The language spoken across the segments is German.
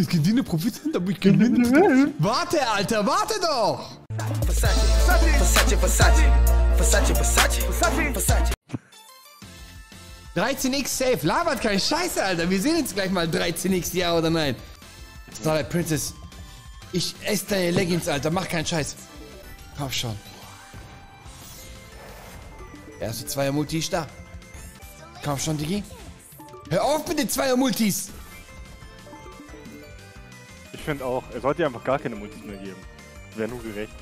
Ich gewinne Profit, aber ich gewinne. warte, Alter, warte doch! Versace, Versace, Versace, Versace, Versace, Versace, Versace. 13x safe. Labert keine Scheiße, Alter. Wir sehen jetzt gleich mal 13x, ja oder nein. Starlight Princess. Ich esse deine Leggings, Alter. Mach keinen Scheiß. Komm schon. Erste Zweier Multi ist da. Komm schon, Digi. Hör auf mit den Zweier Multis. Ich finde auch, er sollte ja einfach gar keine Multis mehr geben. Wäre nur gerecht.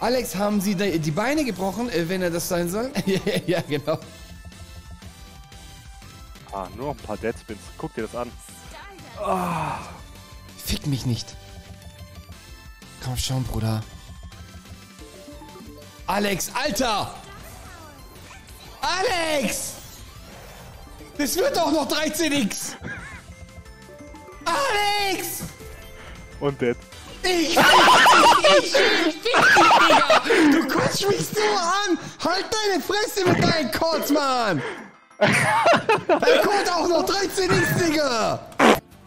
Alex, haben Sie die Beine gebrochen, äh, wenn er das sein soll? ja, genau. Ah, nur noch ein paar Deadspins. Guck dir das an. Fick mich nicht. Komm schon, Bruder. Alex, Alter! Alex! Das wird doch noch 13x! Alex! Und Dead. Ich fick dich, ich fick dich, Digga! Du kotzt mich so an! Halt deine Fresse mit deinen Kotz, Mann! Er kommt auch noch 13x, Digga!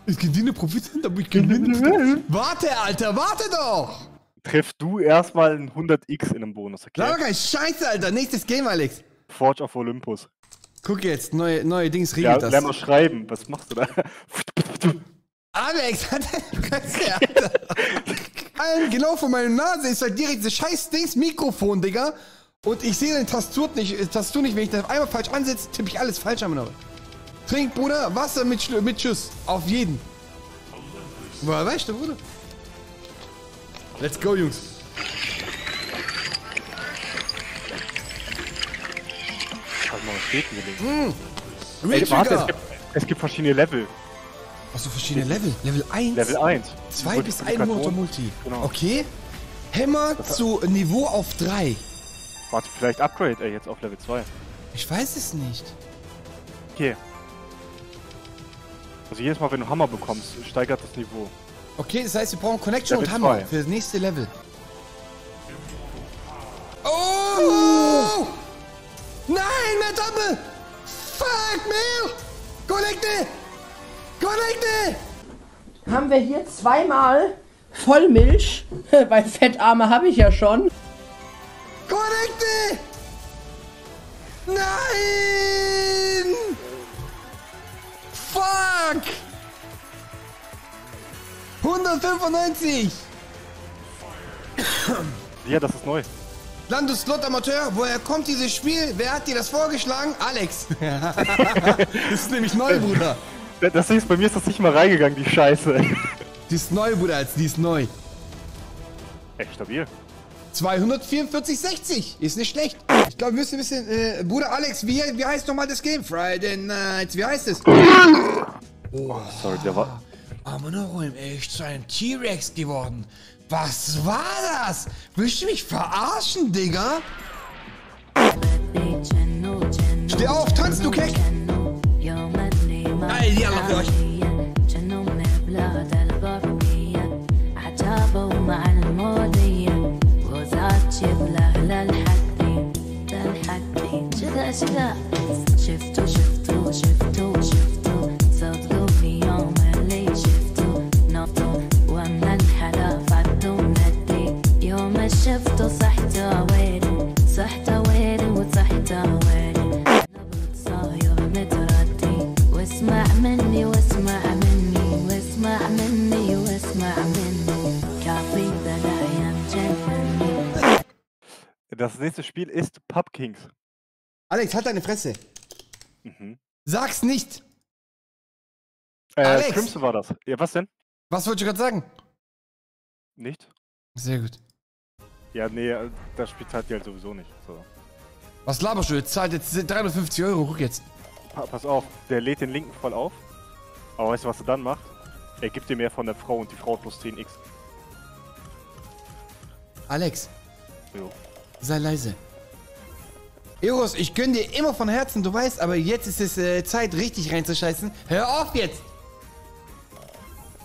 Ich gewinne Profit, aber ich gewinne. Warte, Alter, warte doch! Treff du erstmal ein 100x in einem Bonus, okay? Laber kein Scheiße, Alter. Nächstes Game, Alex. Forge of Olympus. Guck jetzt, neue, neue Dings Ja, regelt lern mal das. schreiben. Was machst du da? Alex, hat. Allen genau vor meiner Nase ist halt direkt das scheiß Dings Mikrofon, Digga. Und ich sehe den Tastatur nicht, äh, Tastatur nicht, wenn ich das einmal falsch ansetze, tippe ich alles falsch an. Trink, Bruder, Wasser mit, mit Schuss. Auf jeden. Woher weißt du, Bruder? Let's go, Jungs. Warte mal, was steht denn hier links? Ey, warte, es gibt, es gibt verschiedene Level. Achso, verschiedene Level. Level 1. Level 1. 2 bis 1 Motor Multi. Genau. Okay. Hämmer zu Niveau auf 3. Warte, vielleicht Upgrade er jetzt auf Level 2. Ich weiß es nicht. Okay. Also jedes Mal, wenn du Hammer bekommst, steigert das Niveau. Okay, das heißt, wir brauchen Connection Level und Hammer zwei. für das nächste Level. Connecte! haben wir hier zweimal Vollmilch, weil Fettarme habe ich ja schon. Connecte! Nein! Fuck! 195! Ja, das ist neu. Landus Slot Amateur, woher kommt dieses Spiel? Wer hat dir das vorgeschlagen? Alex. das ist nämlich neu, Bruder. Da- Das ist, bei mir ist das nicht mal reingegangen, die Scheiße. Die ist neu, Bruder, als die ist neu. Echt stabil. 244,60. Ist nicht schlecht. Ich glaube, wir müssen ein bisschen. Äh, Bruder Alex, wie, wie heißt nochmal das Game? Friday Nights. Wie heißt es? Sorry, der war. Amonoro im echt zu einem T-Rex geworden. Was war das? Willst du mich verarschen, Digga? Steh auf, tanz, du Keck! 11 شنو مبلغ البروية عتابة ومعنا المولية وزعت شبله Das nächste Spiel ist Pub Kings. Alex, halt deine Fresse. Mhm. Sag's nicht. Äh, Alex! Crimson war das. Ja, was denn? Was wollte ich gerade sagen? Nicht? Sehr gut. Ja, nee, äh, das Spiel zahlt die halt sowieso nicht. So. Was laberst du? Jetzt zahlt jetzt 350 Euro. Guck jetzt. Pa pass auf, der lädt den linken voll auf. Aber weißt du, was er dann macht? Er gibt dir mehr von der Frau und die Frau hat plus 10x. Alex, Jo. Sei leise. Eros, ich gönn dir immer von Herzen, du weißt, aber jetzt ist es äh, Zeit, richtig reinzuscheißen. Hör auf jetzt!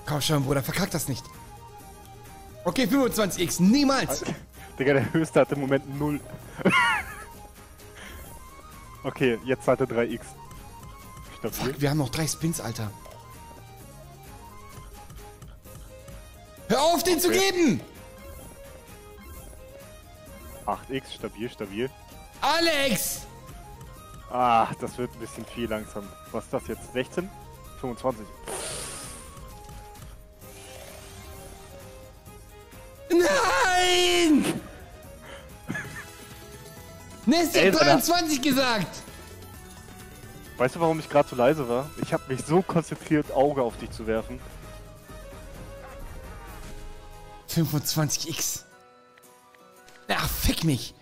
Komm schon, Bruder, verkack das nicht. Okay, 25x, niemals! Digga, der höchste hat im Moment 0. okay, jetzt zahlt er 3x. Stabil. Fuck, wir haben noch drei Spins, Alter. Hör auf, den zu geben! 8x, stabil, stabil. Alex! Ah, das wird ein bisschen viel langsam. Was ist das jetzt? 16? 25. Nein! Nessie hat 23 gesagt! Weißt du, warum ich gerade so leise war? Ich habe mich so konzentriert, Auge auf dich zu werfen. 25x. Ach, fick mich.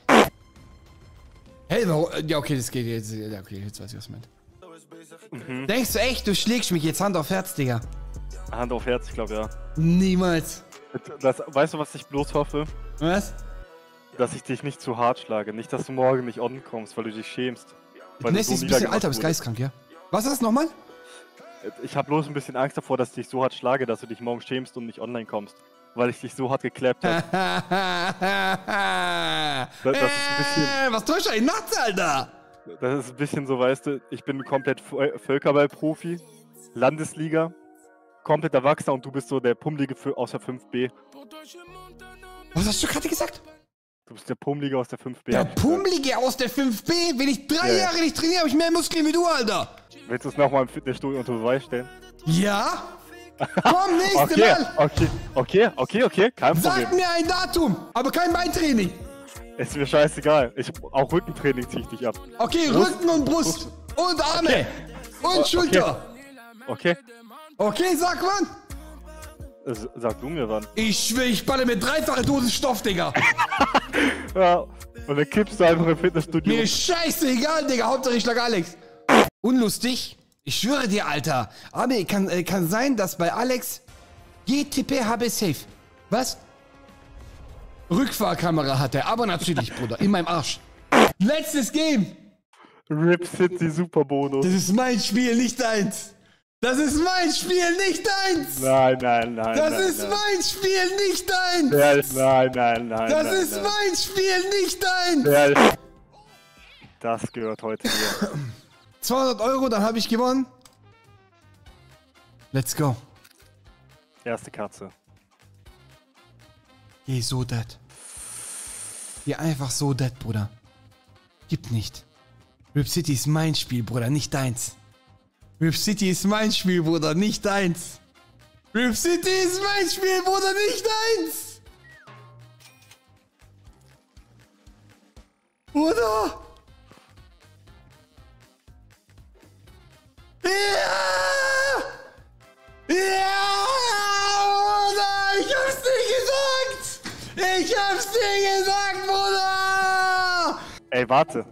Hey, warum? Ja, okay, das geht jetzt. Ja, okay, jetzt weiß ich, was du meinst. Denkst du echt, du schlägst mich jetzt Hand auf Herz, Digga? Hand auf Herz, ich glaube ja. Niemals. Das, weißt du, was ich bloß hoffe? Was? Dass ich dich nicht zu hart schlage. Nicht, dass du morgen nicht on kommst, weil du dich schämst. Weil du ist ein bisschen alter, bist geistkrank, ja? Was ist das nochmal? Ich habe bloß ein bisschen Angst davor, dass ich dich so hart schlage, dass du dich morgen schämst und nicht online kommst. Weil ich dich so hart geklappt habe. das, ein bisschen- Was täuscht ein nachts, Alter? Das ist ein bisschen so, weißt du, ich bin komplett Völ- Völkerball-Profi, Landesliga, komplett Erwachsener und du bist so der Pummelige aus der 5B. Was hast du gerade gesagt? Du bist der Pummelige aus der 5B. Der. Pummelige aus der 5B? Wenn ich drei Ja. Jahre nicht trainiere, habe ich mehr Muskeln wie du, Alter. Willst du es nochmal im Fitnessstudio unter Beweis stellen? Ja? Komm, nächste Okay, Mal. okay, okay, okay, okay, kein Sag Problem. mir ein Datum, aber kein Beintraining. Ist mir scheißegal. Ich, auch Rückentraining zieh ich dich ab. Okay, Brust, Rücken und Brust. Und Arme. Okay. Und O- Schulter. Okay, Okay, sag wann. Sag du mir wann. Ich schwör, ich balle mit dreifache Dosis Stoff, Digga. Ja, und dann kippst du einfach im Fitnessstudio. Mir ist scheißegal, Digga. Hauptsache ich schlag Alex. Unlustig? Ich schwöre dir, Alter. Aber kann, äh, kann sein, dass bei Alex GTP habe safe. Was? Rückfahrkamera hat er, aber natürlich, Bruder. In meinem Arsch. Letztes Game. Rip City Super Bonus. Das ist mein Spiel, nicht deins. Das ist mein Spiel, nicht deins. Nein, nein, nein. Das nein, ist nein. mein Spiel, nicht deins. Nein, nein, nein. Das nein, ist mein Spiel, nicht deins. Das gehört heute dir. 200 Euro, dann habe ich gewonnen. Let's go. Erste Katze. Geh so dead. Geh einfach so dead, Bruder. Gibt nicht. Rip City ist mein Spiel, Bruder, nicht deins. Rip City ist mein Spiel, Bruder, nicht deins. Rip City ist mein Spiel, Bruder, nicht deins. Bruder. Ja! Ja! Bruder, ich hab's dir gesagt! Ich hab's dir gesagt, Bruder! Ey, warte.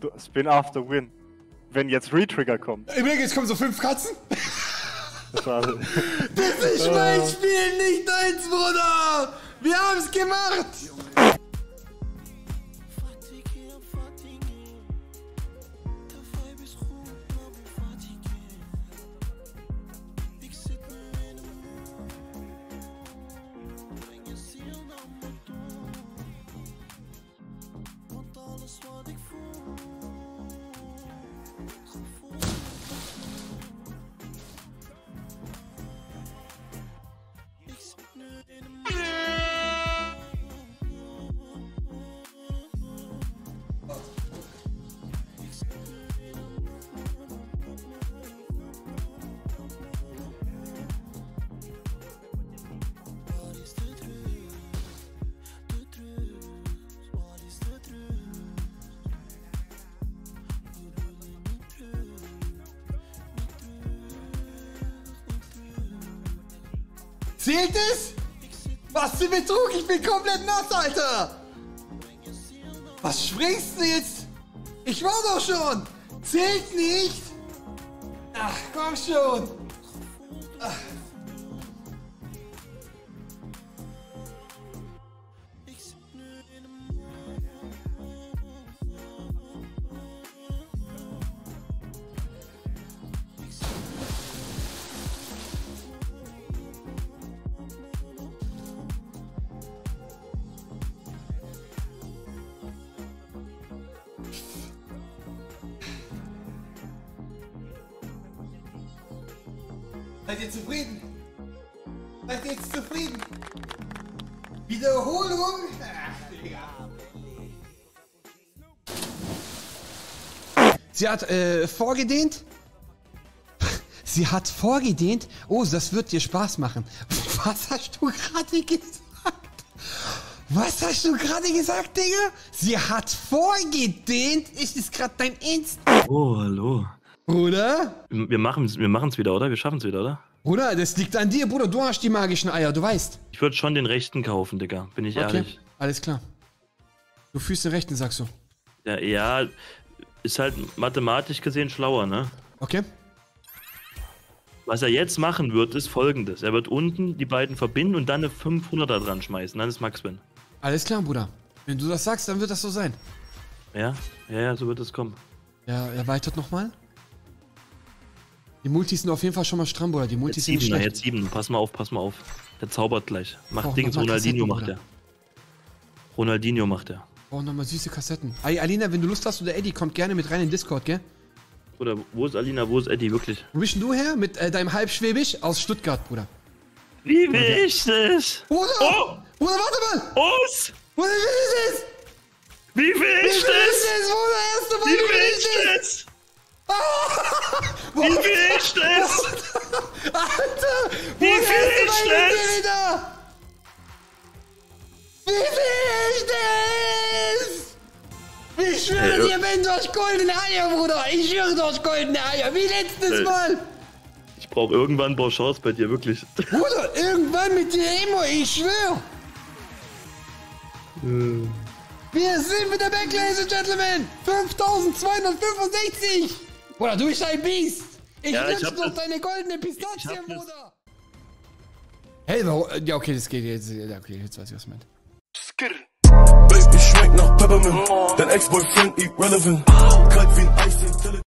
Du, Spin after win. Wenn jetzt Retrigger kommt. Übrigens kommen so fünf Katzen. Das ist mein Spiel, nicht deins, Bruder! Wir haben's gemacht! Zählt es? Was für Betrug? Ich bin komplett nass, Alter! Was springst du jetzt? Ich war doch schon! Zählt nicht! Ach, komm schon! Seid ihr zufrieden? Seid ihr jetzt zufrieden? Wiederholung? Ach, Digga. Sie hat äh, vorgedehnt. Sie hat vorgedehnt. Oh, das wird dir Spaß machen. Was hast du gerade gesagt? Was hast du gerade gesagt, Digga? Sie hat vorgedehnt. Ist das gerade dein Ernst? Oh, hallo. Bruder? Wir machen es wir machen's wieder, oder? Wir schaffen es wieder, oder? Bruder, das liegt an dir, Bruder. Du hast die magischen Eier, du weißt. Ich würde schon den rechten kaufen, Digga. Bin ich Okay, ehrlich. alles klar. Du fühlst den rechten, sagst du. Ja, ja, ist halt mathematisch gesehen schlauer, ne? Okay? Was er jetzt machen wird, ist folgendes. Er wird unten die beiden verbinden und dann eine 500er dran schmeißen. Dann ist Max Win. Alles klar, Bruder. Wenn du das sagst, dann wird das so sein. Ja? Ja, ja, so wird es kommen. Ja, erweitert nochmal. Die Multis sind auf jeden Fall schon mal stramm, Bruder. Die Multis Jetzt sind schlecht. jetzt Sieben. Pass mal auf, pass mal auf. Der zaubert gleich. Macht Oh, Dings, Ronaldinho macht er. Ronaldinho macht er. Oh, nochmal süße Kassetten. Ey, Alina, wenn du Lust hast oder Eddie, kommt gerne mit rein in Discord, gell? Bruder, wo ist Alina, wo ist Eddie, wirklich? Wo bist denn du her? Mit äh, deinem Halbschwäbisch aus Stuttgart, Bruder. Wie wichtig! Bruder! Oh! Bruder, warte mal! Us! Bruder, wie ist es? Wie Wie wichtig! ist es, Bruder? Erste Mal, Wie wie ist es? wichtig! Wie wichtig! Alter! Wie viel ist wieder! Wie viel ist es? Ich schwöre Äh, dir, wenn durch goldene Eier, Bruder. Ich schwöre durch goldene Eier. Wie letztes Äh. Mal. Ich brauche irgendwann ein paar Chance bei dir, wirklich. Bruder, irgendwann mit dir immer, ich schwöre. Wir sind mit der Back, Ladies and Gentlemen. 5265. Bruder, du bist ein Biest. Ich Ja, ich hab noch das- deine goldene das- Bruder. Hey, warum? Ja, okay, das geht jetzt. Ja, okay, jetzt weiß ich, was du meinst. Baby schmeckt nach Peppermint. Dein Ex-Boyfriend irrelevant. Kleid wie ein